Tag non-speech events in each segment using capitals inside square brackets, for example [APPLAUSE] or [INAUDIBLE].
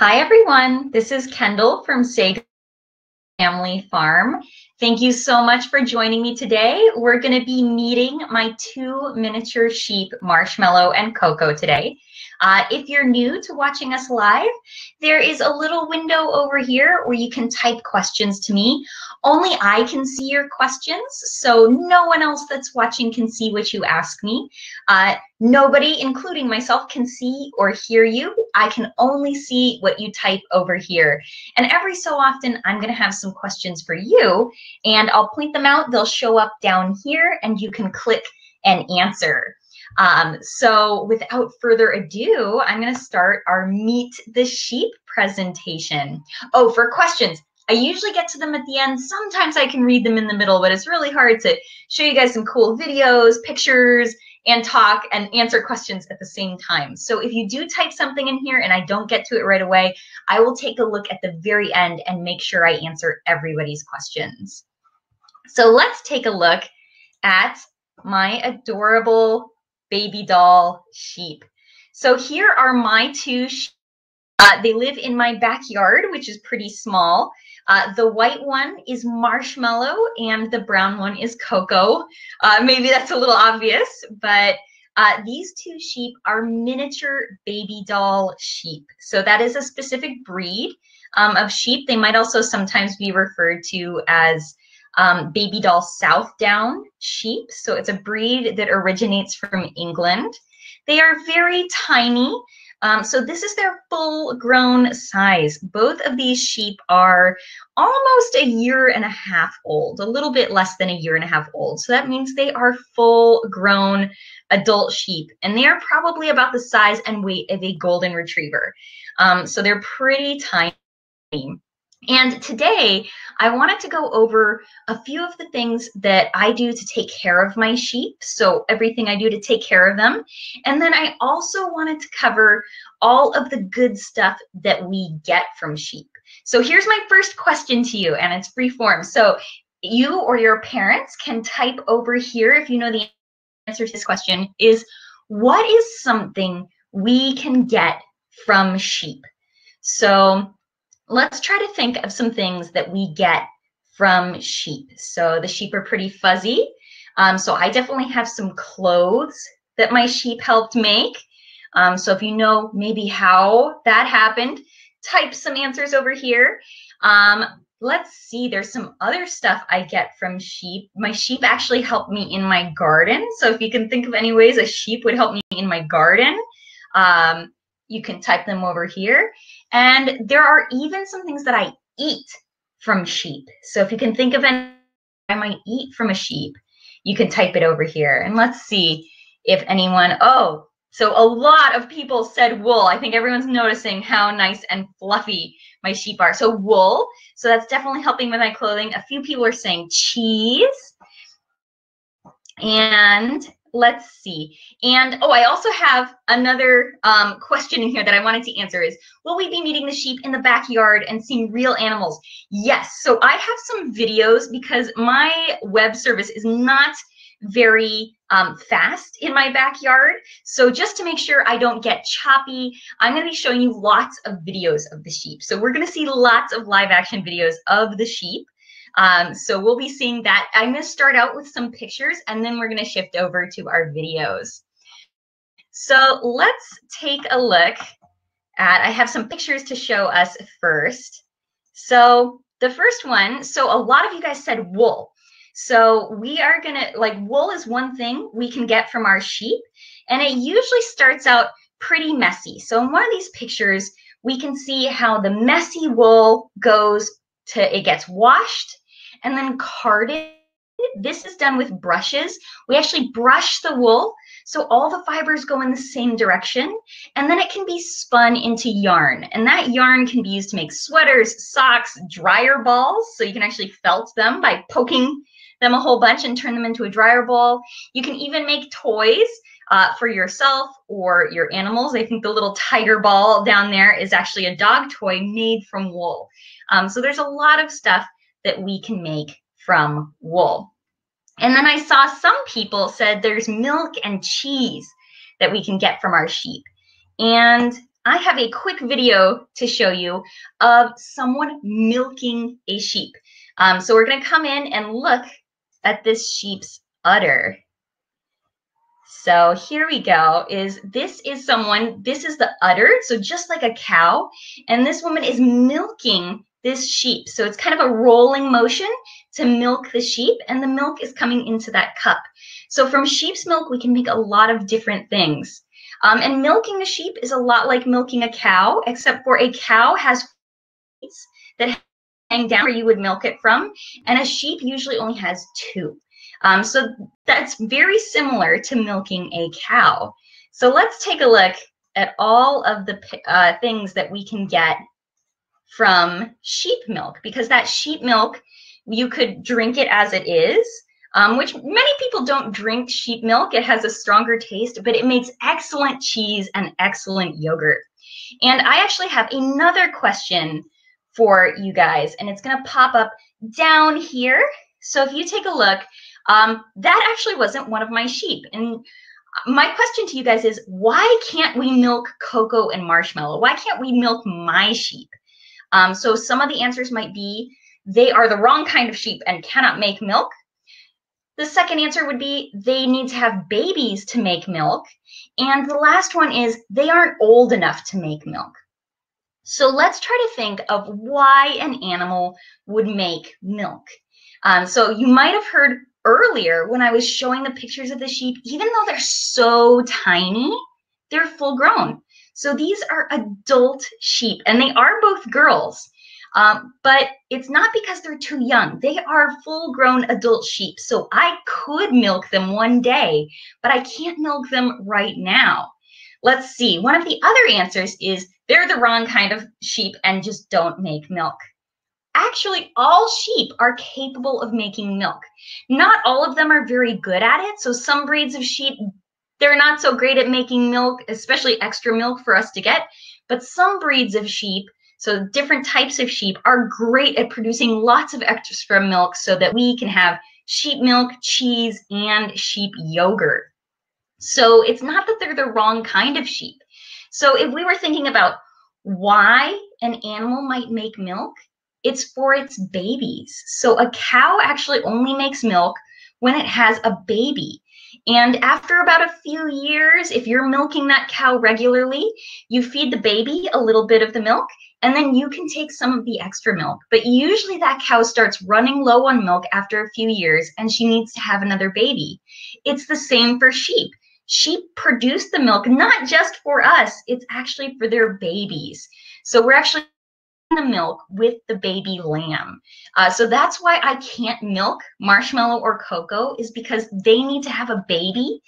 Hi, everyone. This is Kendall from Sager Family Farm. Thank you so much for joining me today. We're going to be meeting my two miniature sheep, Marshmallow and Coco, today. Uh, if you're new to watching us live, there is a little window over here where you can type questions to me. Only I can see your questions, so no one else that's watching can see what you ask me. Uh, nobody, including myself, can see or hear you. I can only see what you type over here. And every so often, I'm going to have some questions for you, and I'll point them out. They'll show up down here, and you can click and answer. Um, so without further ado, I'm going to start our Meet the Sheep presentation. Oh, for questions, I usually get to them at the end. Sometimes I can read them in the middle, but it's really hard to show you guys some cool videos, pictures, and talk and answer questions at the same time. So if you do type something in here and I don't get to it right away, I will take a look at the very end and make sure I answer everybody's questions. So let's take a look at my adorable baby doll sheep. So here are my two uh, they live in my backyard, which is pretty small. Uh, the white one is Marshmallow and the brown one is Coco. Uh, maybe that's a little obvious, but uh, these two sheep are miniature baby doll sheep. So that is a specific breed um, of sheep. They might also sometimes be referred to as um, baby doll Southdown sheep. So it's a breed that originates from England. They are very tiny. Um, so this is their full grown size. Both of these sheep are almost a year and a half old, a little bit less than a year and a half old. So that means they are full grown adult sheep and they are probably about the size and weight of a golden retriever. Um, so they're pretty tiny. And today I wanted to go over a few of the things that I do to take care of my sheep. So everything I do to take care of them. And then I also wanted to cover all of the good stuff that we get from sheep. So here's my first question to you, and it's free form. So you or your parents can type over here if you know the answer to this question is what is something we can get from sheep? So let's try to think of some things that we get from sheep. So the sheep are pretty fuzzy. Um, so I definitely have some clothes that my sheep helped make. Um, so if you know maybe how that happened, type some answers over here. Um, let's see, there's some other stuff I get from sheep. My sheep actually help me in my garden. So if you can think of any ways a sheep would help me in my garden, um, you can type them over here. And there are even some things that I eat from sheep. So if you can think of any I might eat from a sheep, you can type it over here. And let's see if anyone, oh, so a lot of people said wool. I think everyone's noticing how nice and fluffy my sheep are. So wool. So that's definitely helping with my clothing. A few people are saying cheese. And let's see. And oh, I also have another um, question in here that I wanted to answer is, will we be meeting the sheep in the backyard and seeing real animals? Yes. So I have some videos because my web service is not very um, fast in my backyard. So just to make sure I don't get choppy, I'm going to be showing you lots of videos of the sheep. So we're going to see lots of live action videos of the sheep. Um, so we'll be seeing that. I'm going to start out with some pictures and then we're going to shift over to our videos. So let's take a look at, I have some pictures to show us first. So the first one, so a lot of you guys said wool. So we are going to, like wool is one thing we can get from our sheep and it usually starts out pretty messy. So in one of these pictures, we can see how the messy wool goes to, it gets washed and then carded. This is done with brushes. We actually brush the wool so all the fibers go in the same direction and then it can be spun into yarn. And that yarn can be used to make sweaters, socks, dryer balls. So you can actually felt them by poking them a whole bunch and turn them into a dryer ball. You can even make toys uh, for yourself or your animals. I think the little tiger ball down there is actually a dog toy made from wool. Um, so there's a lot of stuff that we can make from wool. And then I saw some people said there's milk and cheese that we can get from our sheep. And I have a quick video to show you of someone milking a sheep. Um, so we're going to come in and look at this sheep's udder. So here we go. Is this is someone, this is the udder, so just like a cow, and this woman is milking this sheep. So it's kind of a rolling motion to milk the sheep, and the milk is coming into that cup. So from sheep's milk, we can make a lot of different things. Um, and milking a sheep is a lot like milking a cow, except for a cow has that hang down where you would milk it from, and a sheep usually only has two. Um, so that's very similar to milking a cow. So let's take a look at all of the uh, things that we can get from sheep milk, because that sheep milk, you could drink it as it is, um, which many people don't drink sheep milk. It has a stronger taste, but it makes excellent cheese and excellent yogurt. And I actually have another question for you guys, and it's going to pop up down here. So if you take a look, um, that actually wasn't one of my sheep. And my question to you guys is why can't we milk Coco and Marshmallow? Why can't we milk my sheep? Um, so some of the answers might be they are the wrong kind of sheep and cannot make milk. The second answer would be they need to have babies to make milk. And the last one is they aren't old enough to make milk. So let's try to think of why an animal would make milk. Um, so you might have heard earlier when I was showing the pictures of the sheep, even though they're so tiny, they're full grown. So these are adult sheep and they are both girls. Um, but it's not because they're too young. They are full grown adult sheep. So I could milk them one day, but I can't milk them right now. Let's see. One of the other answers is they're the wrong kind of sheep and just don't make milk actually all sheep are capable of making milk. Not all of them are very good at it. So some breeds of sheep, they're not so great at making milk, especially extra milk for us to get. But some breeds of sheep, so different types of sheep, are great at producing lots of extra milk so that we can have sheep milk, cheese, and sheep yogurt. So it's not that they're the wrong kind of sheep. So if we were thinking about why an animal might make milk, it's for its babies. So a cow actually only makes milk when it has a baby. And after about a few years, if you're milking that cow regularly, you feed the baby a little bit of the milk and then you can take some of the extra milk. But usually that cow starts running low on milk after a few years and she needs to have another baby. It's the same for sheep. Sheep produce the milk not just for us, it's actually for their babies. So we're actually the milk with the baby lamb. Uh, so that's why I can't milk Marshmallow or Coco is because they need to have a baby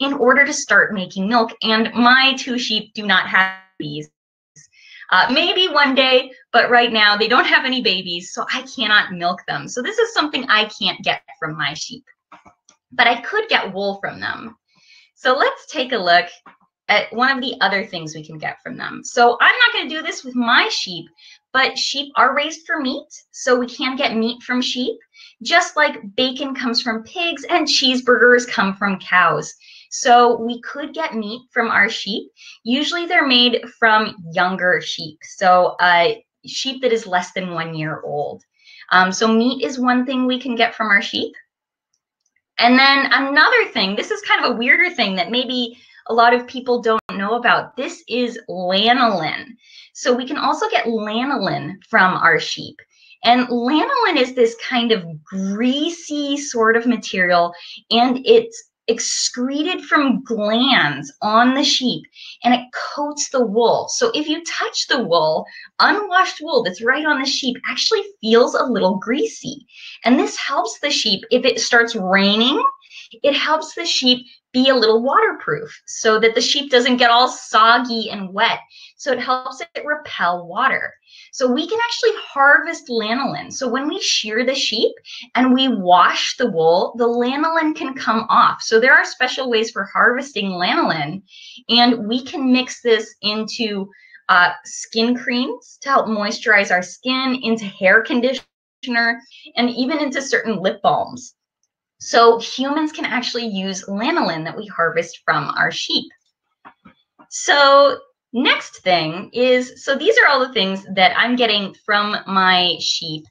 in order to start making milk. And my two sheep do not have babies. Uh, maybe one day, but right now they don't have any babies, so I cannot milk them. So this is something I can't get from my sheep. But I could get wool from them. So let's take a look at one of the other things we can get from them. So I'm not going to do this with my sheep, but sheep are raised for meat, so we can get meat from sheep, just like bacon comes from pigs and cheeseburgers come from cows. So we could get meat from our sheep. Usually they're made from younger sheep, so uh, sheep that is less than one year old. Um, so meat is one thing we can get from our sheep. And then another thing, this is kind of a weirder thing that maybe a lot of people don't know about. This is lanolin. So we can also get lanolin from our sheep. And lanolin is this kind of greasy sort of material, and it's excreted from glands on the sheep and it coats the wool. So if you touch the wool, unwashed wool that's right on the sheep actually feels a little greasy. And this helps the sheep if it starts raining, it helps the sheep be a little waterproof so that the sheep doesn't get all soggy and wet. So it helps it repel water. So we can actually harvest lanolin. So when we shear the sheep and we wash the wool, the lanolin can come off. So there are special ways for harvesting lanolin, and we can mix this into uh, skin creams to help moisturize our skin, into hair conditioner, and even into certain lip balms. So humans can actually use lanolin that we harvest from our sheep. So next thing is, so these are all the things that I'm getting from my sheep,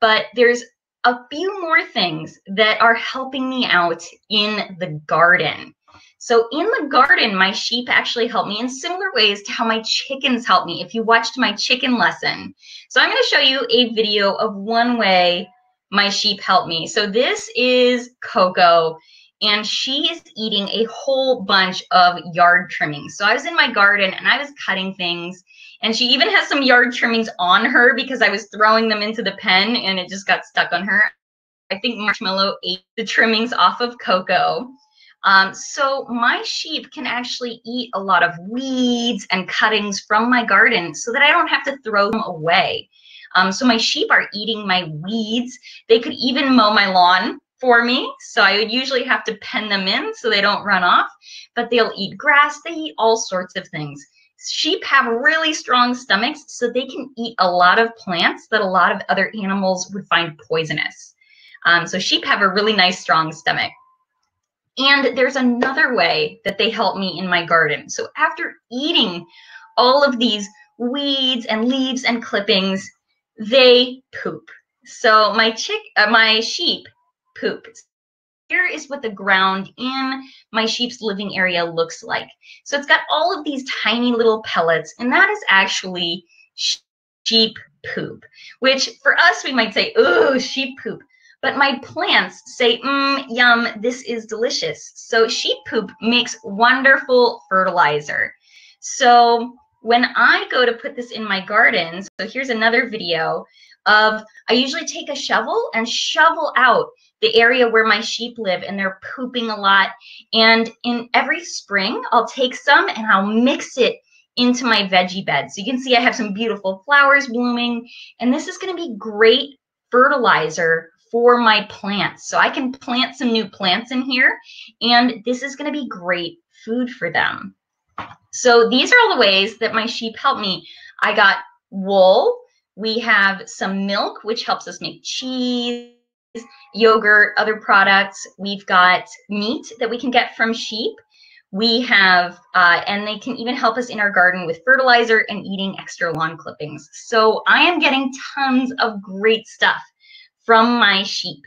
but there's a few more things that are helping me out in the garden. So in the garden, my sheep actually help me in similar ways to how my chickens help me if you watched my chicken lesson. So I'm going to show you a video of one way my sheep help me. So this is Coco and she is eating a whole bunch of yard trimmings. So I was in my garden and I was cutting things and she even has some yard trimmings on her because I was throwing them into the pen and it just got stuck on her. I think Marshmallow ate the trimmings off of Coco. Um, so my sheep can actually eat a lot of weeds and cuttings from my garden so that I don't have to throw them away. Um, so my sheep are eating my weeds. They could even mow my lawn for me. So I would usually have to pen them in so they don't run off, but they'll eat grass. They eat all sorts of things. Sheep have really strong stomachs, so they can eat a lot of plants that a lot of other animals would find poisonous. Um, so sheep have a really nice, strong stomach. And there's another way that they help me in my garden. So after eating all of these weeds and leaves and clippings, they poop. So my chick, uh, my sheep poop. Here is what the ground in my sheep's living area looks like. So it's got all of these tiny little pellets, and that is actually sheep poop, which for us, we might say, oh, sheep poop. But my plants say, mmm, yum, this is delicious. So sheep poop makes wonderful fertilizer. So when I go to put this in my garden, so here's another video of, I usually take a shovel and shovel out the area where my sheep live and they're pooping a lot. And in every spring, I'll take some and I'll mix it into my veggie bed. So you can see I have some beautiful flowers blooming and this is gonna be great fertilizer for my plants. So I can plant some new plants in here and this is gonna be great food for them. So these are all the ways that my sheep help me. I got wool, we have some milk, which helps us make cheese, yogurt, other products. We've got meat that we can get from sheep. We have, uh, and they can even help us in our garden with fertilizer and eating extra lawn clippings. So I am getting tons of great stuff from my sheep.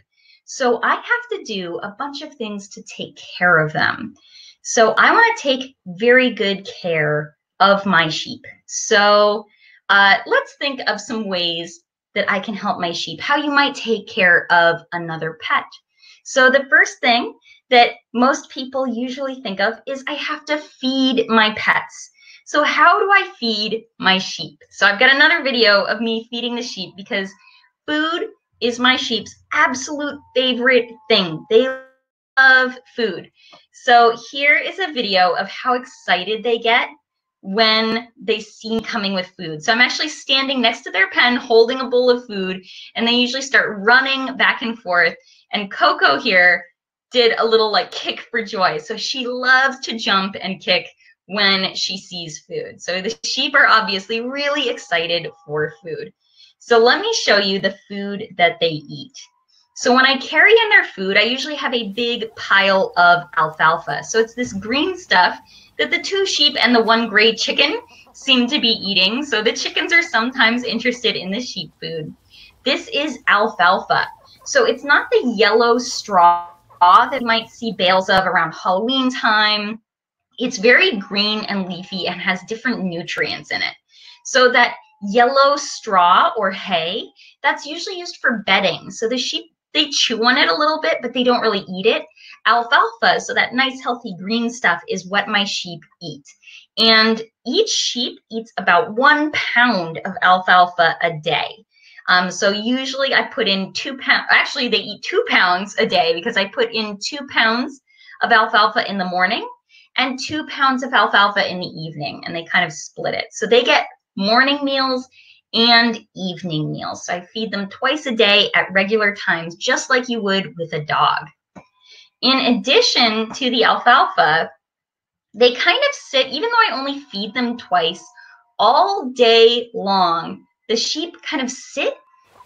So I have to do a bunch of things to take care of them. So I want to take very good care of my sheep. So uh, let's think of some ways that I can help my sheep, how you might take care of another pet. So the first thing that most people usually think of is I have to feed my pets. So how do I feed my sheep? So I've got another video of me feeding the sheep because food is my sheep's absolute favorite thing. They love food. So here is a video of how excited they get when they see coming with food. So I'm actually standing next to their pen holding a bowl of food and they usually start running back and forth. And Coco here did a little like kick for joy. So she loves to jump and kick when she sees food. So the sheep are obviously really excited for food. So let me show you the food that they eat. So when I carry in their food, I usually have a big pile of alfalfa. So it's this green stuff that the two sheep and the one gray chicken seem to be eating. So the chickens are sometimes interested in the sheep food. This is alfalfa. So it's not the yellow straw that you might see bales of around Halloween time. It's very green and leafy and has different nutrients in it. So that yellow straw or hay, that's usually used for bedding. So the sheep, they chew on it a little bit, but they don't really eat it alfalfa, so that nice healthy green stuff, is what my sheep eat. And each sheep eats about one pound of alfalfa a day. Um, so usually I put in two pounds, actually they eat two pounds a day because I put in two pounds of alfalfa in the morning and two pounds of alfalfa in the evening and they kind of split it. So they get morning meals and evening meals. So I feed them twice a day at regular times, just like you would with a dog. In addition to the alfalfa, they kind of sit, even though I only feed them twice, all day long. The sheep kind of sit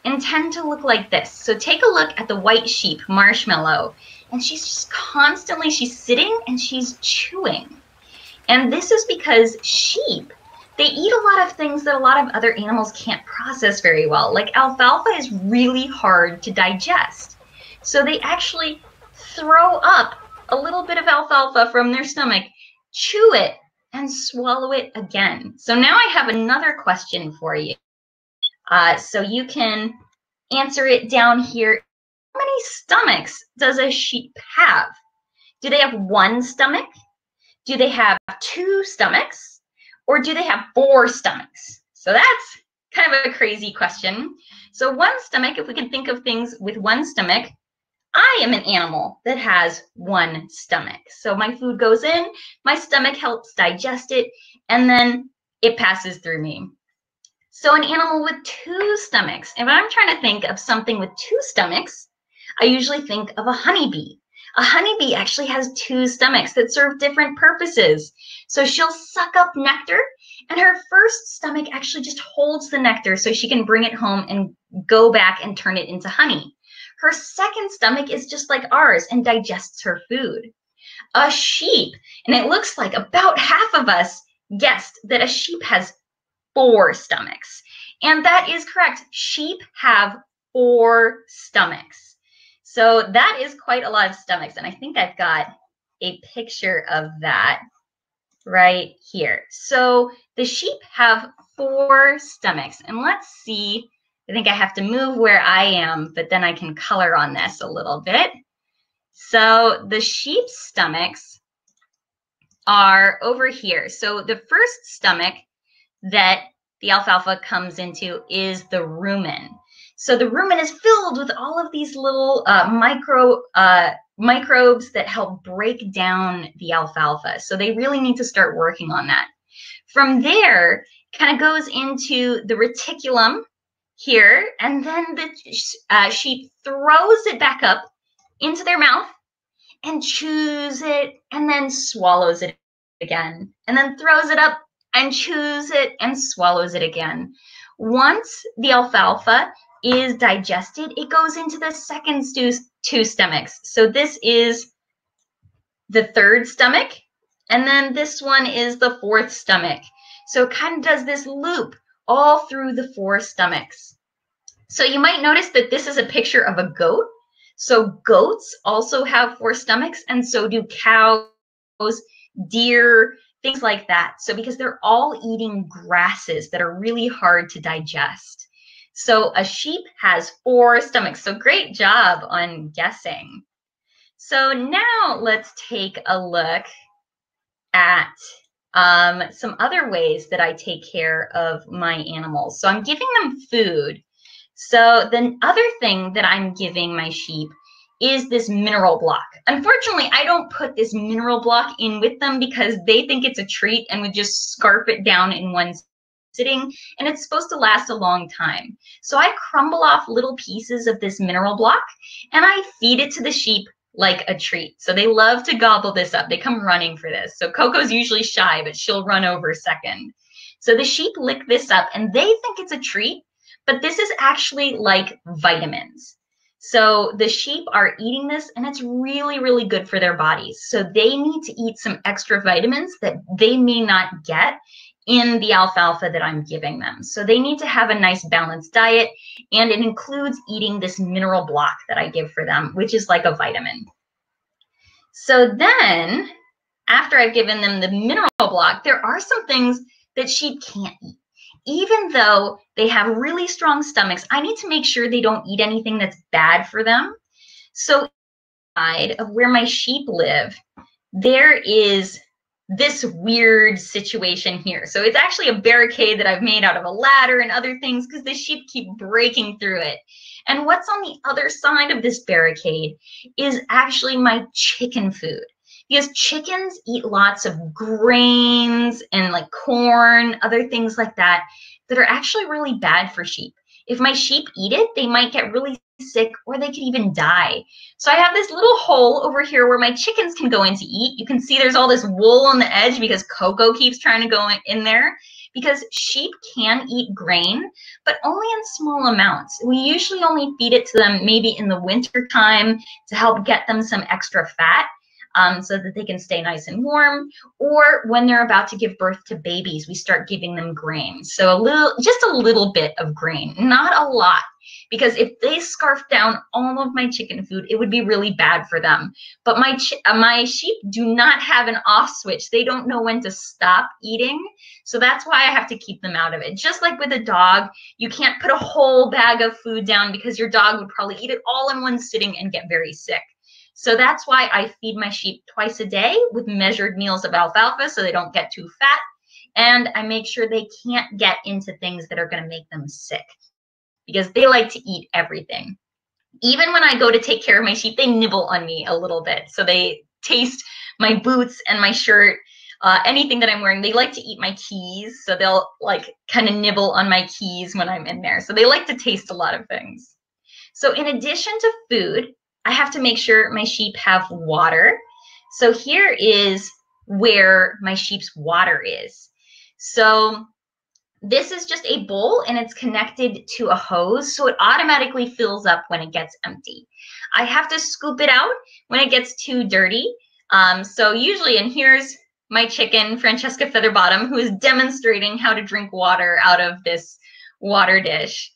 and tend to look like this. So take a look at the white sheep, Marshmallow, and she's just constantly, she's sitting and she's chewing. And this is because sheep they eat a lot of things that a lot of other animals can't process very well. Like alfalfa is really hard to digest. So they actually throw up a little bit of alfalfa from their stomach, chew it, and swallow it again. So now I have another question for you. Uh, so you can answer it down here. How many stomachs does a sheep have? Do they have one stomach? Do they have two stomachs? Or do they have four stomachs? So that's kind of a crazy question. So one stomach, if we can think of things with one stomach, I am an animal that has one stomach. So my food goes in, my stomach helps digest it, and then it passes through me. So an animal with two stomachs, if I'm trying to think of something with two stomachs, I usually think of a honeybee. A honeybee actually has two stomachs that serve different purposes. So she'll suck up nectar, and her first stomach actually just holds the nectar so she can bring it home and go back and turn it into honey. Her second stomach is just like ours and digests her food. A sheep, and it looks like about half of us guessed that a sheep has four stomachs. And that is correct. Sheep have four stomachs. So that is quite a lot of stomachs. And I think I've got a picture of that right here. So the sheep have four stomachs. And let's see, I think I have to move where I am, but then I can color on this a little bit. So the sheep's stomachs are over here. So the first stomach that the alfalfa comes into is the rumen. So the rumen is filled with all of these little uh, micro uh, microbes that help break down the alfalfa. So they really need to start working on that. From there, kind of goes into the reticulum here, and then the uh, sheep throws it back up into their mouth and chews it, and then swallows it again, and then throws it up and chews it and swallows it again. Once the alfalfa is digested, it goes into the second two stomachs. So this is the third stomach, and then this one is the fourth stomach. So it kind of does this loop all through the four stomachs. So you might notice that this is a picture of a goat. So goats also have four stomachs, and so do cows, deer, things like that. So because they're all eating grasses that are really hard to digest. So a sheep has four stomachs. So great job on guessing. So now let's take a look at um, some other ways that I take care of my animals. So I'm giving them food. So the other thing that I'm giving my sheep is this mineral block. Unfortunately, I don't put this mineral block in with them because they think it's a treat and would just scarf it down in one sitting and it's supposed to last a long time. So I crumble off little pieces of this mineral block and I feed it to the sheep like a treat. So they love to gobble this up. They come running for this. So Coco's usually shy, but she'll run over second. So the sheep lick this up and they think it's a treat, but this is actually like vitamins. So the sheep are eating this and it's really, really good for their bodies. So they need to eat some extra vitamins that they may not get in the alfalfa that I'm giving them. So they need to have a nice balanced diet, and it includes eating this mineral block that I give for them, which is like a vitamin. So then, after I've given them the mineral block, there are some things that sheep can't eat. Even though they have really strong stomachs, I need to make sure they don't eat anything that's bad for them. So, of where my sheep live, there is this weird situation here. So it's actually a barricade that I've made out of a ladder and other things because the sheep keep breaking through it. And what's on the other side of this barricade is actually my chicken food. Because chickens eat lots of grains and like corn, other things like that, that are actually really bad for sheep. If my sheep eat it, they might get really sick or they could even die. So I have this little hole over here where my chickens can go in to eat. You can see there's all this wool on the edge because Coco keeps trying to go in there because sheep can eat grain, but only in small amounts. We usually only feed it to them maybe in the winter time to help get them some extra fat. Um, so that they can stay nice and warm. Or when they're about to give birth to babies, we start giving them grain. So a little, just a little bit of grain, not a lot because if they scarf down all of my chicken food, it would be really bad for them. But my uh, my sheep do not have an off switch. They don't know when to stop eating. So that's why I have to keep them out of it. Just like with a dog, you can't put a whole bag of food down because your dog would probably eat it all in one sitting and get very sick. So that's why I feed my sheep twice a day with measured meals of alfalfa so they don't get too fat. And I make sure they can't get into things that are going to make them sick because they like to eat everything. Even when I go to take care of my sheep, they nibble on me a little bit. So they taste my boots and my shirt, uh, anything that I'm wearing. They like to eat my keys. So they'll like kind of nibble on my keys when I'm in there. So they like to taste a lot of things. So in addition to food, I have to make sure my sheep have water. So here is where my sheep's water is. So this is just a bowl and it's connected to a hose, so it automatically fills up when it gets empty. I have to scoop it out when it gets too dirty. Um, so usually, and here's my chicken, Francesca Featherbottom, who is demonstrating how to drink water out of this water dish.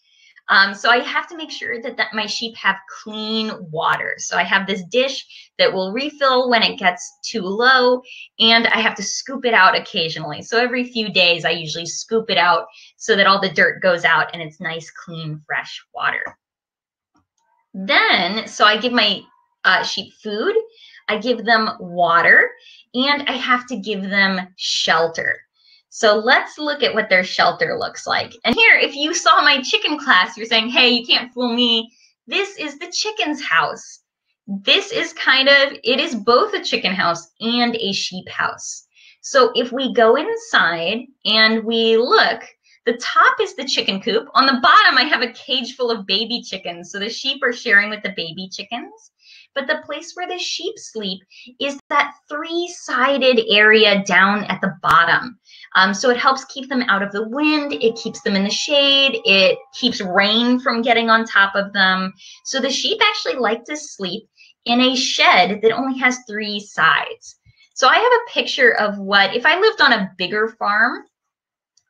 Um, so I have to make sure that, that my sheep have clean water. So I have this dish that will refill when it gets too low, and I have to scoop it out occasionally. So every few days, I usually scoop it out so that all the dirt goes out and it's nice, clean, fresh water. Then, so I give my uh, sheep food, I give them water, and I have to give them shelter. So let's look at what their shelter looks like. And here, if you saw my chicken class, you're saying, hey, you can't fool me. This is the chicken's house. This is kind of, it is both a chicken house and a sheep house. So if we go inside and we look, the top is the chicken coop. On the bottom, I have a cage full of baby chickens. So the sheep are sharing with the baby chickens. But the place where the sheep sleep is that three-sided area down at the bottom. Um, so it helps keep them out of the wind. It keeps them in the shade. It keeps rain from getting on top of them. So the sheep actually like to sleep in a shed that only has three sides. So I have a picture of what, if I lived on a bigger farm,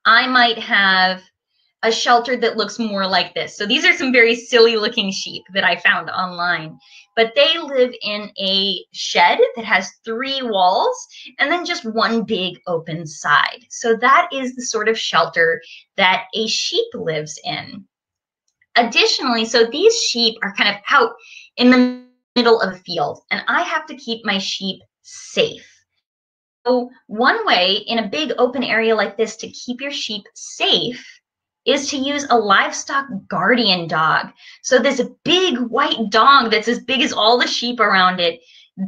I might have a shelter that looks more like this. So these are some very silly looking sheep that I found online, but they live in a shed that has three walls and then just one big open side. So that is the sort of shelter that a sheep lives in. Additionally, so these sheep are kind of out in the middle of a field and I have to keep my sheep safe. So one way in a big open area like this to keep your sheep safe is to use a livestock guardian dog. So this big white dog that's as big as all the sheep around it,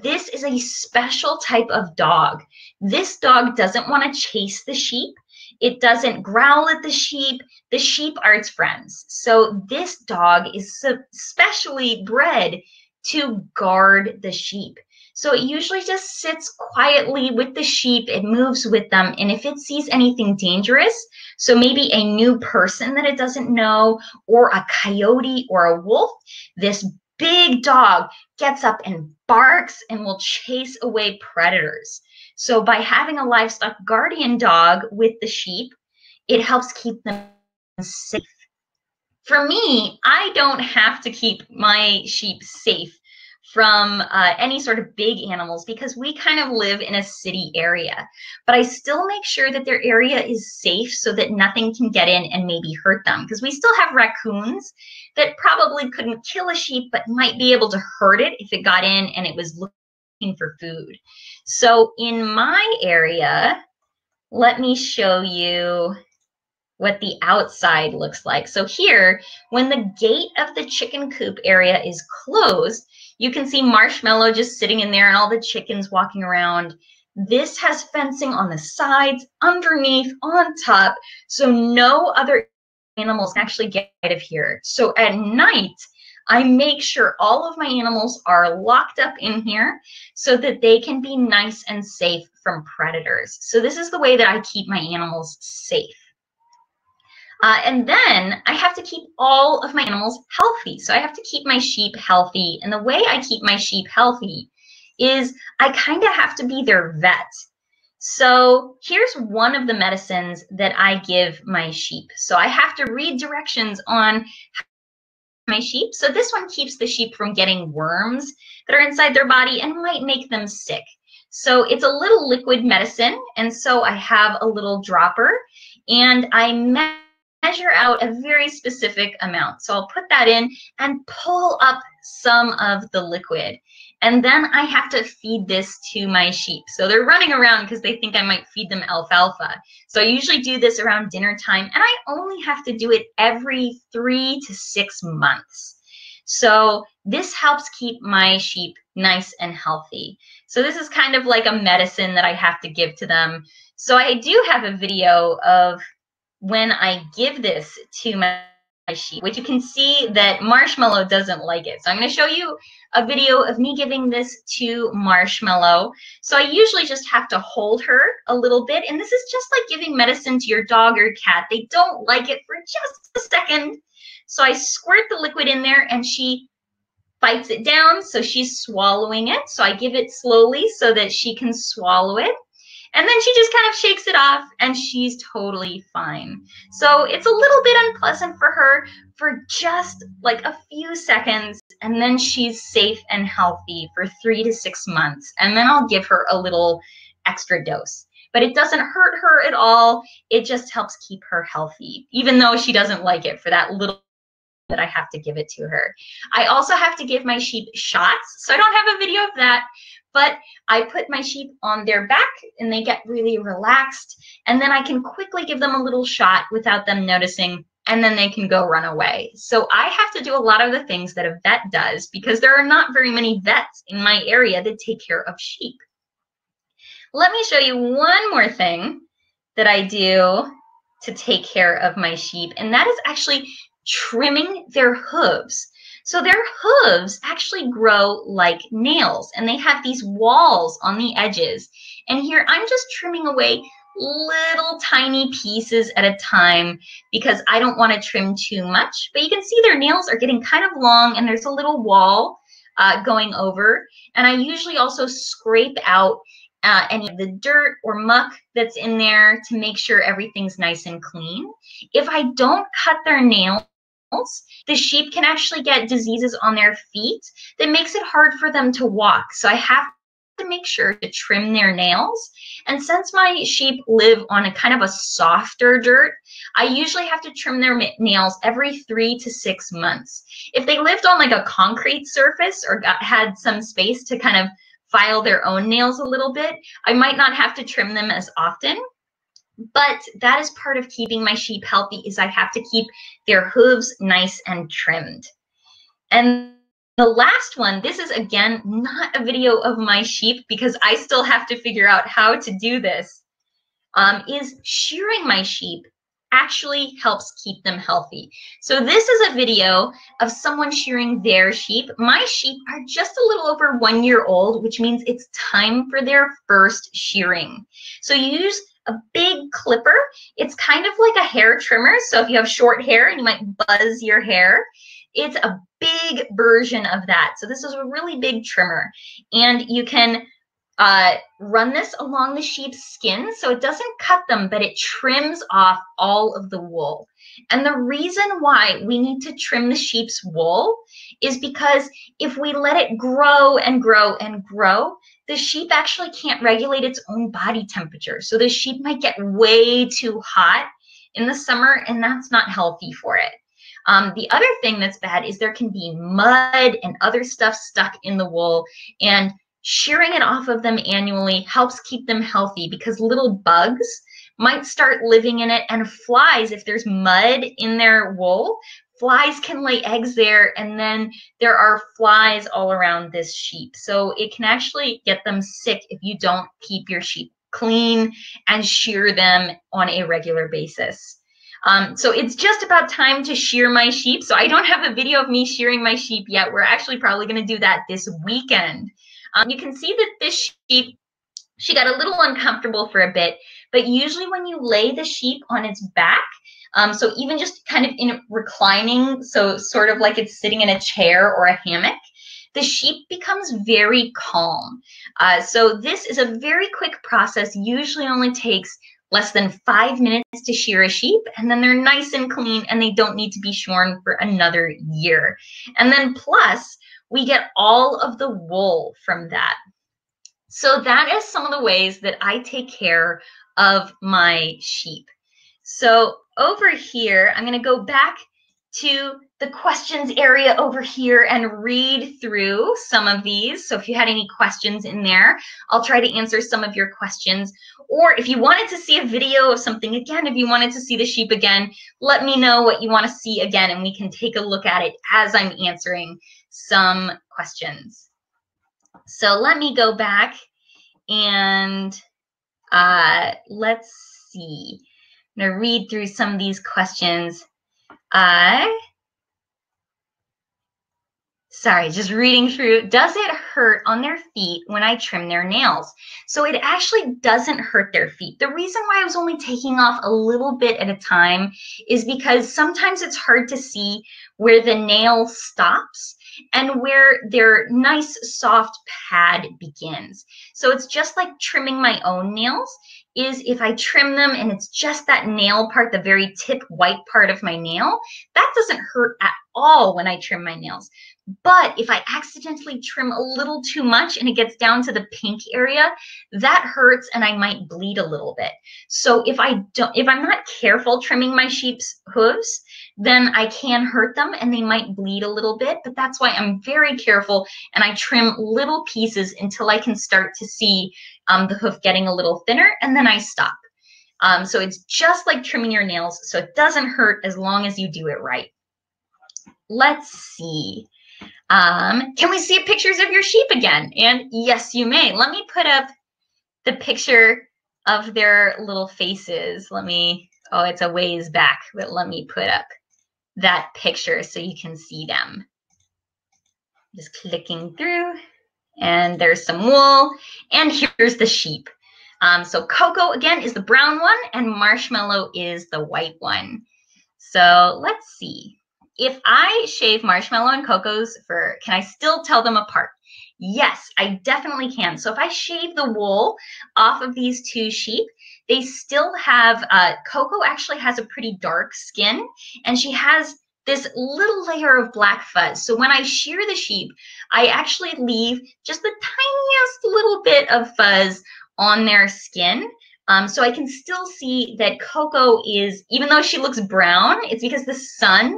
this is a special type of dog. This dog doesn't want to chase the sheep. It doesn't growl at the sheep. The sheep are its friends. So this dog is specially bred to guard the sheep. So it usually just sits quietly with the sheep. It moves with them. And if it sees anything dangerous, so maybe a new person that it doesn't know, or a coyote or a wolf, this big dog gets up and barks and will chase away predators. So by having a livestock guardian dog with the sheep, it helps keep them safe. For me, I don't have to keep my sheep safe from uh, any sort of big animals because we kind of live in a city area. But I still make sure that their area is safe so that nothing can get in and maybe hurt them because we still have raccoons that probably couldn't kill a sheep but might be able to hurt it if it got in and it was looking for food. So in my area, let me show you what the outside looks like. So here, when the gate of the chicken coop area is closed, you can see Marshmallow just sitting in there and all the chickens walking around. This has fencing on the sides, underneath, on top, so no other animals can actually get out of here. So at night, I make sure all of my animals are locked up in here so that they can be nice and safe from predators. So this is the way that I keep my animals safe. Uh, and then I have to keep all of my animals healthy. So I have to keep my sheep healthy. And the way I keep my sheep healthy is I kind of have to be their vet. So here's one of the medicines that I give my sheep. So I have to read directions on my sheep. So this one keeps the sheep from getting worms that are inside their body and might make them sick. So it's a little liquid medicine. And so I have a little dropper and I measure out a very specific amount. So I'll put that in and pull up some of the liquid. And then I have to feed this to my sheep. So they're running around because they think I might feed them alfalfa. So I usually do this around dinner time and I only have to do it every three to six months. So this helps keep my sheep nice and healthy. So this is kind of like a medicine that I have to give to them. So I do have a video of when I give this to my sheep, which you can see that Marshmallow doesn't like it. So I'm going to show you a video of me giving this to Marshmallow. So I usually just have to hold her a little bit. And this is just like giving medicine to your dog or cat. They don't like it for just a second. So I squirt the liquid in there and she bites it down. So she's swallowing it. So I give it slowly so that she can swallow it. And then she just kind of shakes it off and she's totally fine. So it's a little bit unpleasant for her for just like a few seconds. And then she's safe and healthy for three to six months. And then I'll give her a little extra dose. But it doesn't hurt her at all. It just helps keep her healthy, even though she doesn't like it for that little that I have to give it to her. I also have to give my sheep shots. So I don't have a video of that, but I put my sheep on their back and they get really relaxed. And then I can quickly give them a little shot without them noticing and then they can go run away. So I have to do a lot of the things that a vet does because there are not very many vets in my area that take care of sheep. Let me show you one more thing that I do to take care of my sheep, and that is actually trimming their hooves. So their hooves actually grow like nails and they have these walls on the edges. And here I'm just trimming away little tiny pieces at a time because I don't want to trim too much. But you can see their nails are getting kind of long and there's a little wall uh, going over. And I usually also scrape out uh, any of the dirt or muck that's in there to make sure everything's nice and clean. If I don't cut their nails, the sheep can actually get diseases on their feet that makes it hard for them to walk. So I have to make sure to trim their nails. And since my sheep live on a kind of a softer dirt, I usually have to trim their nails every three to six months. If they lived on like a concrete surface or got, had some space to kind of file their own nails a little bit, I might not have to trim them as often. But that is part of keeping my sheep healthy is I have to keep their hooves nice and trimmed. And the last one, this is again not a video of my sheep because I still have to figure out how to do this, um, is shearing my sheep actually helps keep them healthy. So this is a video of someone shearing their sheep. My sheep are just a little over one year old, which means it's time for their first shearing. So you use a big clipper. It's kind of like a hair trimmer. So if you have short hair and you might buzz your hair, it's a big version of that. So this is a really big trimmer. And you can uh, run this along the sheep's skin so it doesn't cut them, but it trims off all of the wool. And the reason why we need to trim the sheep's wool is because if we let it grow and grow and grow, the sheep actually can't regulate its own body temperature. So the sheep might get way too hot in the summer, and that's not healthy for it. Um, the other thing that's bad is there can be mud and other stuff stuck in the wool, and shearing it off of them annually helps keep them healthy because little bugs might start living in it, and flies, if there's mud in their wool, flies can lay eggs there and then there are flies all around this sheep. So it can actually get them sick if you don't keep your sheep clean and shear them on a regular basis. Um, so it's just about time to shear my sheep. So i don't have a video of me shearing my sheep yet. We're actually probably going to do that this weekend. Um, you can see that this sheep she got a little uncomfortable for a bit but usually when you lay the sheep on its back um, so even just kind of in reclining, so sort of like it's sitting in a chair or a hammock, the sheep becomes very calm. Uh, so this is a very quick process, usually only takes less than five minutes to shear a sheep, and then they're nice and clean and they don't need to be shorn for another year. And then plus, we get all of the wool from that. So that is some of the ways that I take care of my sheep. So over here, I'm going to go back to the questions area over here and read through some of these. So if you had any questions in there, I'll try to answer some of your questions. Or if you wanted to see a video of something again, if you wanted to see the sheep again, let me know what you want to see again and we can take a look at it as I'm answering some questions. So let me go back and uh, let's see. I'm going to read through some of these questions. Uh, sorry, just reading through. Does it hurt on their feet when I trim their nails? So it actually doesn't hurt their feet. The reason why I was only taking off a little bit at a time is because sometimes it's hard to see where the nail stops and where their nice soft pad begins. So it's just like trimming my own nails is if I trim them and it's just that nail part, the very tip white part of my nail, that doesn't hurt at all when I trim my nails. But if I accidentally trim a little too much and it gets down to the pink area, that hurts and I might bleed a little bit. So if I don't, if I'm not careful trimming my sheep's hooves, then I can hurt them and they might bleed a little bit. But that's why I'm very careful and I trim little pieces until I can start to see um, the hoof getting a little thinner and then I stop. Um, so it's just like trimming your nails. So it doesn't hurt as long as you do it right. Let's see. Um, can we see pictures of your sheep again? And yes, you may. Let me put up the picture of their little faces. Let me, oh, it's a ways back, but let me put up that picture so you can see them. Just clicking through and there's some wool and here's the sheep. Um, so Coco again is the brown one and Marshmallow is the white one. So let's see. If I shave Marshmallow and Coco's fur, can I still tell them apart? Yes, I definitely can. So if I shave the wool off of these two sheep, they still have, uh, Coco actually has a pretty dark skin and she has this little layer of black fuzz. So when I shear the sheep, I actually leave just the tiniest little bit of fuzz on their skin. Um, so I can still see that Coco is, even though she looks brown, it's because the sun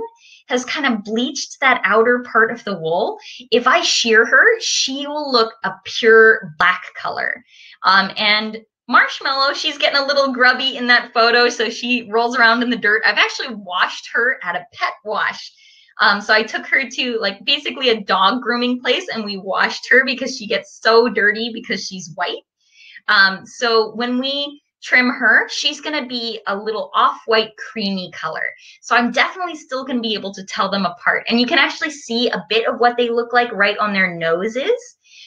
has kind of bleached that outer part of the wool. If I shear her, she will look a pure black color. Um, and Marshmallow, she's getting a little grubby in that photo, so she rolls around in the dirt. I've actually washed her at a pet wash. Um, so I took her to like basically a dog grooming place and we washed her because she gets so dirty because she's white. Um, so when we trim her, she's going to be a little off-white creamy color. So I'm definitely still going to be able to tell them apart. And you can actually see a bit of what they look like right on their noses.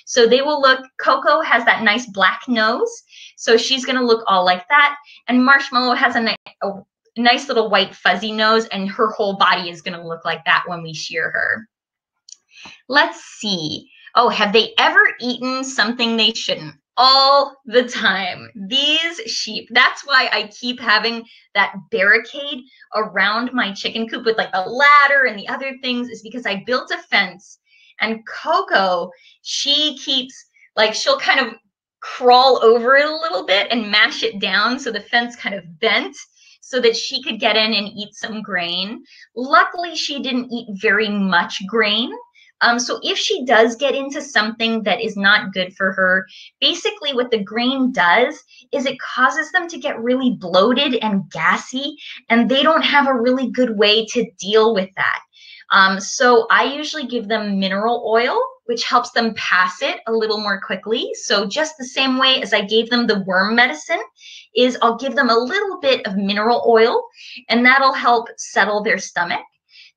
So they will look, Coco has that nice black nose. So she's going to look all like that. And Marshmallow has a, a nice little white fuzzy nose and her whole body is going to look like that when we shear her. Let's see. Oh, have they ever eaten something they shouldn't? All the time. These sheep, that's why I keep having that barricade around my chicken coop with like a ladder and the other things is because I built a fence and Coco, she keeps like she'll kind of crawl over it a little bit and mash it down so the fence kind of bent so that she could get in and eat some grain. Luckily, she didn't eat very much grain. Um, so if she does get into something that is not good for her, basically what the grain does is it causes them to get really bloated and gassy, and they don't have a really good way to deal with that. Um, so I usually give them mineral oil, which helps them pass it a little more quickly. So just the same way as I gave them the worm medicine is I'll give them a little bit of mineral oil and that'll help settle their stomach.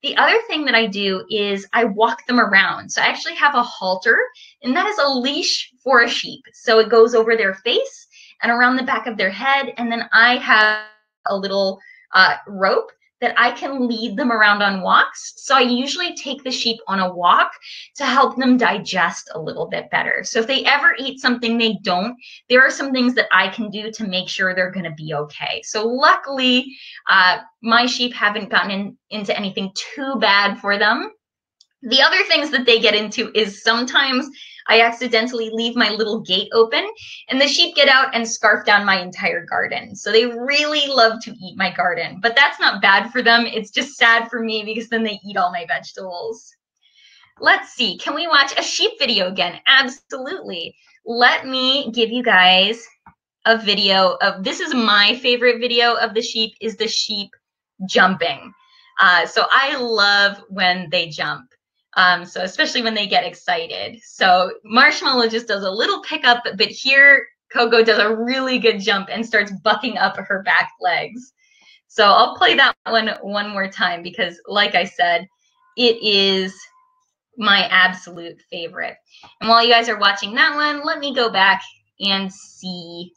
The other thing that I do is I walk them around. So I actually have a halter and that is a leash for a sheep. So it goes over their face and around the back of their head. And then I have a little uh, rope that I can lead them around on walks. So I usually take the sheep on a walk to help them digest a little bit better. So if they ever eat something they don't, there are some things that I can do to make sure they're going to be okay. So luckily, uh, my sheep haven't gotten in, into anything too bad for them. The other things that they get into is sometimes I accidentally leave my little gate open and the sheep get out and scarf down my entire garden. So they really love to eat my garden, but that's not bad for them. It's just sad for me because then they eat all my vegetables. Let's see, can we watch a sheep video again? Absolutely. Let me give you guys a video of, this is my favorite video of the sheep, is the sheep jumping. Uh, so I love when they jump. Um, so especially when they get excited. So Marshmallow just does a little pickup, but here Coco does a really good jump and starts bucking up her back legs. So I'll play that one one more time because like I said, it is my absolute favorite. And while you guys are watching that one, let me go back and see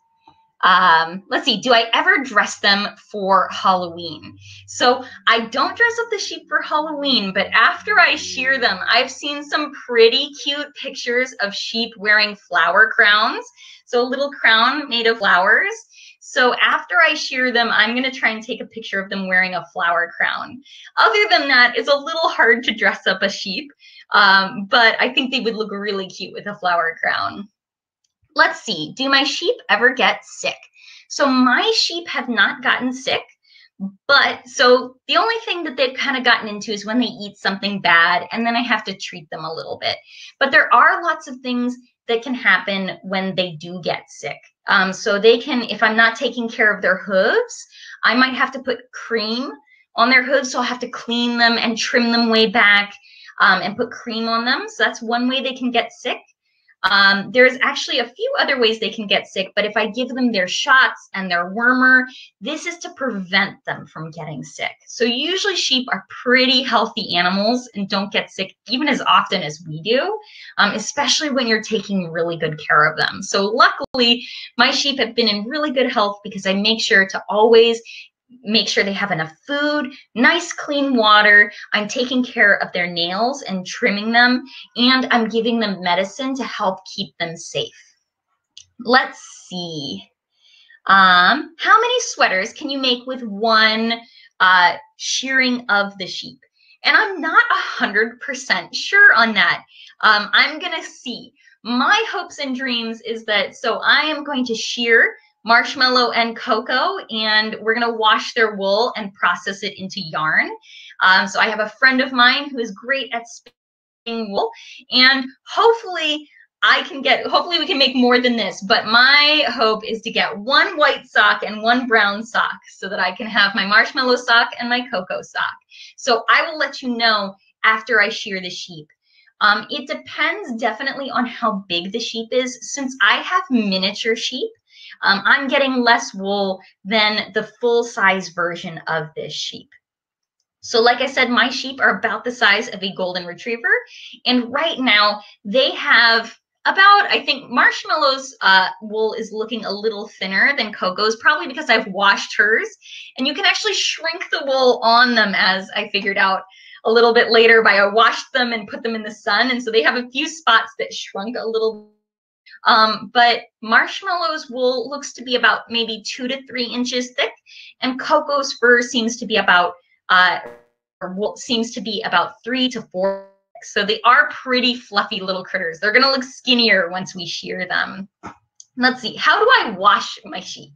um, let's see, do I ever dress them for Halloween? So I don't dress up the sheep for Halloween, but after I shear them, I've seen some pretty cute pictures of sheep wearing flower crowns. So a little crown made of flowers. So after I shear them, I'm going to try and take a picture of them wearing a flower crown. Other than that, it's a little hard to dress up a sheep, um, but I think they would look really cute with a flower crown. Let's see, do my sheep ever get sick? So my sheep have not gotten sick, but so the only thing that they've kind of gotten into is when they eat something bad, and then I have to treat them a little bit. But there are lots of things that can happen when they do get sick. Um, so they can, if I'm not taking care of their hooves, I might have to put cream on their hooves. So I'll have to clean them and trim them way back um, and put cream on them. So that's one way they can get sick. Um, there's actually a few other ways they can get sick, but if I give them their shots and their wormer, this is to prevent them from getting sick. So usually sheep are pretty healthy animals and don't get sick even as often as we do, um, especially when you're taking really good care of them. So luckily, my sheep have been in really good health because I make sure to always make sure they have enough food, nice clean water. I'm taking care of their nails and trimming them, and I'm giving them medicine to help keep them safe. Let's see. Um, how many sweaters can you make with one uh, shearing of the sheep? And I'm not 100% sure on that. Um, I'm going to see. My hopes and dreams is that, so I am going to shear marshmallow and Coco and we're gonna wash their wool and process it into yarn. Um, so I have a friend of mine who is great at spinning wool, and hopefully I can get, hopefully we can make more than this, but my hope is to get one white sock and one brown sock so that I can have my marshmallow sock and my Coco sock. So I will let you know after I shear the sheep. Um, it depends definitely on how big the sheep is. Since I have miniature sheep, um, I'm getting less wool than the full size version of this sheep. So like I said, my sheep are about the size of a golden retriever. And right now they have about, I think Marshmallow's uh, wool is looking a little thinner than Coco's, probably because I've washed hers. And you can actually shrink the wool on them as I figured out a little bit later by I washed them and put them in the sun. And so they have a few spots that shrunk a little um, but Marshmallow's wool looks to be about maybe two to three inches thick, and Coco's fur seems to be about uh, seems to be about three to four. So they are pretty fluffy little critters. They're gonna look skinnier once we shear them. Let's see, how do I wash my sheep?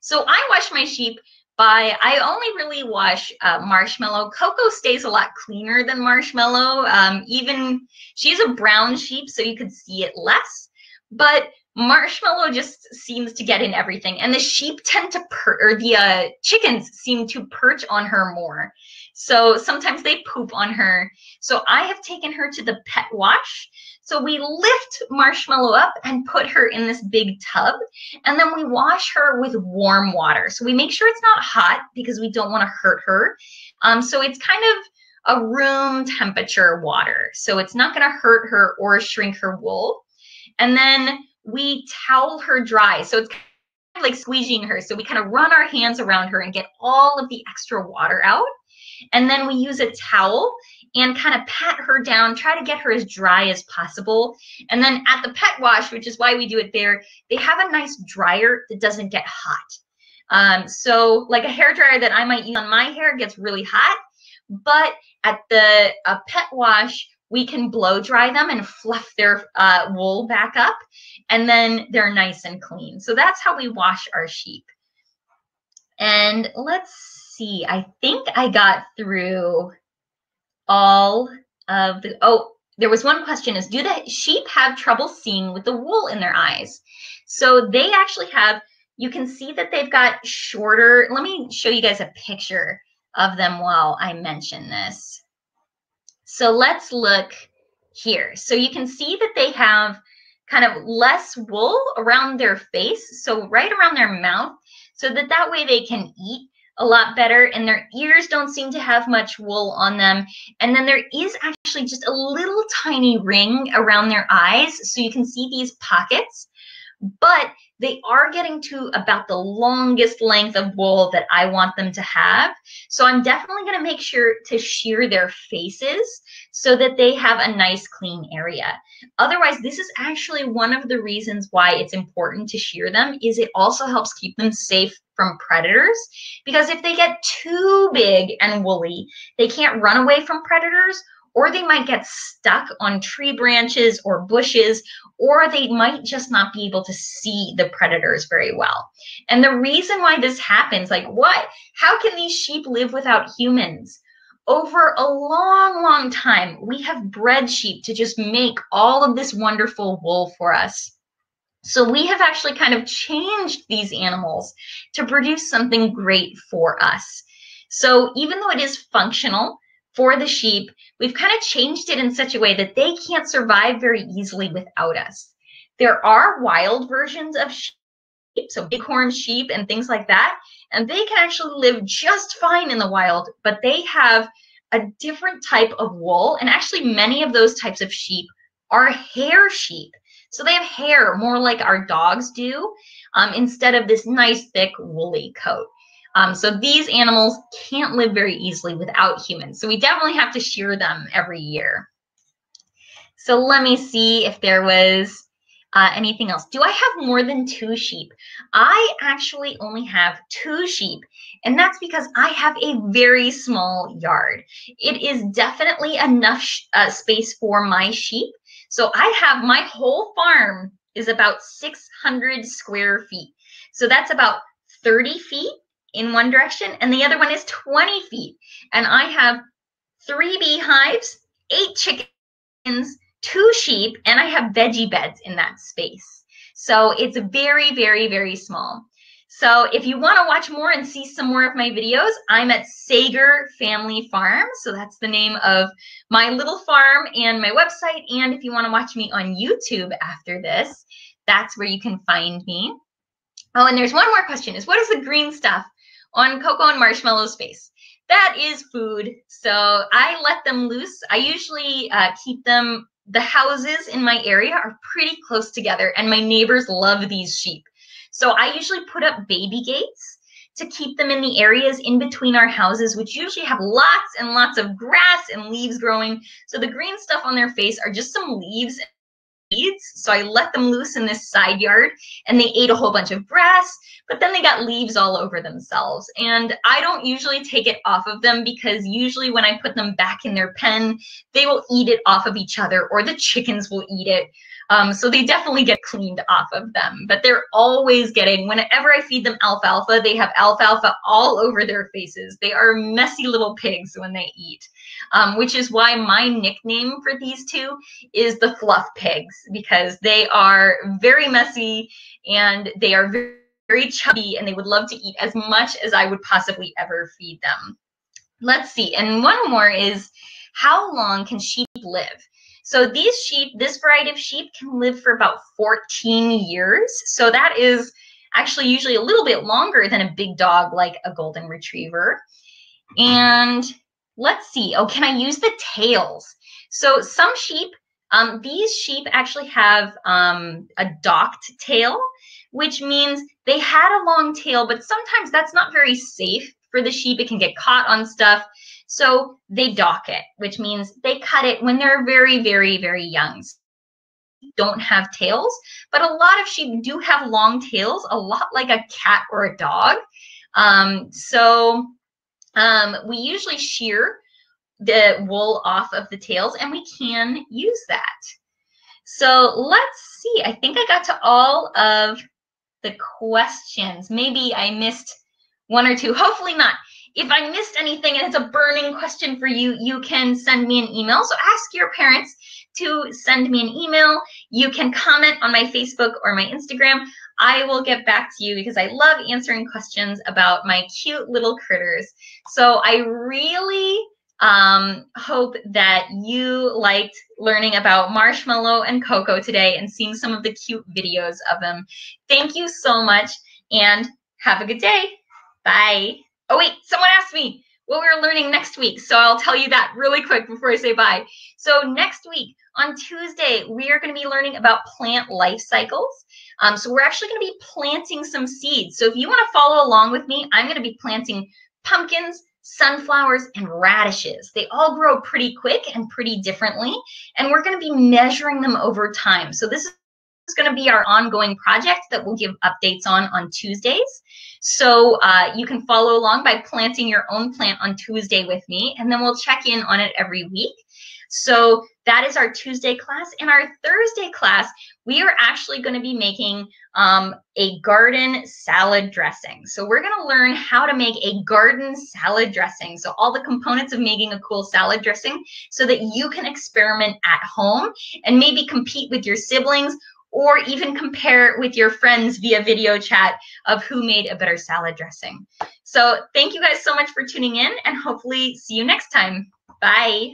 So I wash my sheep by I only really wash uh, marshmallow. Coco stays a lot cleaner than marshmallow. Um, even she's a brown sheep, so you could see it less. But marshmallow just seems to get in everything and the sheep tend to per or the uh, chickens seem to perch on her more. So sometimes they poop on her. So i have taken her to the pet wash. So we lift marshmallow up and put her in this big tub and then we wash her with warm water. So we make sure it's not hot because we don't want to hurt her. Um, so it's kind of a room temperature water. So it's not going to hurt her or shrink her wool and then we towel her dry. So it's kind of like squeezing her. So we kind of run our hands around her and get all of the extra water out. And then we use a towel and kind of pat her down, try to get her as dry as possible. And then at the pet wash, which is why we do it there, they have a nice dryer that doesn't get hot. Um, so like a hair dryer that I might use on my hair gets really hot, but at the pet wash, we can blow dry them and fluff their uh, wool back up, and then they're nice and clean. So that's how we wash our sheep. And let's see, I think I got through all of the, oh, there was one question is, do the sheep have trouble seeing with the wool in their eyes? So they actually have, you can see that they've got shorter, let me show you guys a picture of them while I mention this. So let's look here. So you can see that they have kind of less wool around their face, so right around their mouth, so that that way they can eat a lot better and their ears don't seem to have much wool on them. And then there is actually just a little tiny ring around their eyes. So you can see these pockets, but they are getting to about the longest length of wool that I want them to have. So I'm definitely going to make sure to shear their faces so that they have a nice clean area. Otherwise, this is actually one of the reasons why it's important to shear them is it also helps keep them safe from predators because if they get too big and woolly, they can't run away from predators or they might get stuck on tree branches or bushes, or they might just not be able to see the predators very well. And the reason why this happens, like what? How can these sheep live without humans? Over a long, long time, we have bred sheep to just make all of this wonderful wool for us. So we have actually kind of changed these animals to produce something great for us. So even though it is functional for the sheep, we've kind of changed it in such a way that they can't survive very easily without us. There are wild versions of sheep, so bighorn sheep and things like that, and they can actually live just fine in the wild, but they have a different type of wool, and actually many of those types of sheep are hair sheep. So they have hair more like our dogs do um, instead of this nice thick woolly coat. Um, so these animals can't live very easily without humans. So we definitely have to shear them every year. So let me see if there was uh, anything else. Do I have more than two sheep? I actually only have two sheep, and that's because I have a very small yard. It is definitely enough uh, space for my sheep, so I have my whole farm is about 600 square feet. So that's about 30 feet in one direction, and the other one is 20 feet. And I have three beehives, eight chickens, two sheep, and I have veggie beds in that space. So it's very, very, very small. So if you want to watch more and see some more of my videos, I'm at Sager Family Farm. So that's the name of my little farm and my website. And if you want to watch me on YouTube after this, that's where you can find me. Oh, and there's one more question is what is the green stuff on Coco and marshmallow space. That is food. So I let them loose. I usually uh, keep them, the houses in my area are pretty close together and my neighbors love these sheep. So I usually put up baby gates to keep them in the areas in between our houses, which usually have lots and lots of grass and leaves growing. So the green stuff on their face are just some leaves weeds. So I let them loose in this side yard and they ate a whole bunch of grass, but then they got leaves all over themselves. And I don't usually take it off of them because usually when I put them back in their pen, they will eat it off of each other or the chickens will eat it. Um, so they definitely get cleaned off of them, but they're always getting, whenever I feed them alfalfa, they have alfalfa all over their faces. They are messy little pigs when they eat, um, which is why my nickname for these two is the fluff pigs, because they are very messy and they are very, very chubby and they would love to eat as much as I would possibly ever feed them. Let's see. And one more is how long can sheep live? So these sheep, this variety of sheep can live for about 14 years. So that is actually usually a little bit longer than a big dog like a golden retriever. And let's see. Oh, can I use the tails? So some sheep, um, these sheep actually have um, a docked tail, which means they had a long tail, but sometimes that's not very safe for the sheep. It can get caught on stuff. So they dock it, which means they cut it when they're very, very, very young. Don't have tails, but a lot of sheep do have long tails, a lot like a cat or a dog. Um, so um, we usually shear the wool off of the tails and we can use that. So let's see. I think I got to all of the questions. Maybe I missed one or two. [LAUGHS] Hopefully not. If I missed anything and it's a burning question for you, you can send me an email. So ask your parents to send me an email. You can comment on my Facebook or my Instagram. I will get back to you because I love answering questions about my cute little critters. So I really um, hope that you liked learning about Marshmallow and Coco today and seeing some of the cute videos of them. Thank you so much and have a good day. Bye. Oh, wait, someone asked me what we're learning next week. So I'll tell you that really quick before I say bye. So next week on Tuesday, we are going to be learning about plant life cycles. Um, so we're actually going to be planting some seeds. So if you want to follow along with me, I'm going to be planting pumpkins, sunflowers, and radishes. They all grow pretty quick and pretty differently, and we're going to be measuring them over time. So this is going to be our ongoing project that we'll give updates on on Tuesdays. So uh, you can follow along by planting your own plant on Tuesday with me, and then we'll check in on it every week. So that is our Tuesday class. In our Thursday class, we are actually going to be making um, a garden salad dressing. So we're going to learn how to make a garden salad dressing. So all the components of making a cool salad dressing so that you can experiment at home and maybe compete with your siblings or even compare with your friends via video chat of who made a better salad dressing. So thank you guys so much for tuning in and hopefully see you next time. Bye.